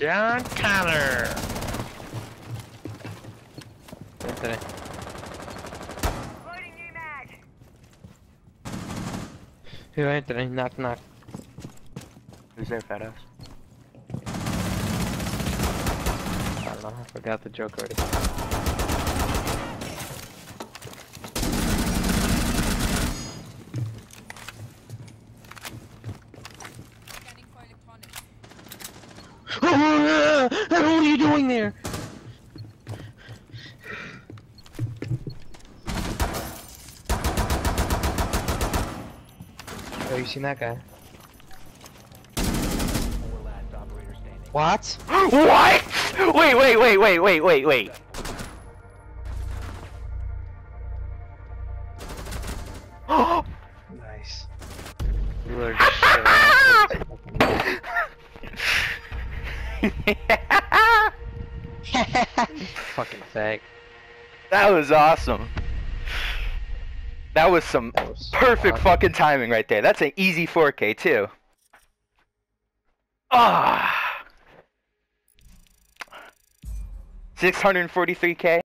John Connor. Anthony. Loading new mag. Who Anthony? Knock knock. Who's there, fat ass? I don't know. I forgot the joke already. Scanning for electronics. what are you doing there? Oh, you seen that guy? What? what? Wait, wait, wait, wait, wait, wait, wait. Oh! Nice. You were just shitting out Fucking fag. that was awesome. That was some That was perfect awesome. fucking timing right there. That's an easy 4K too. Ah. 643K.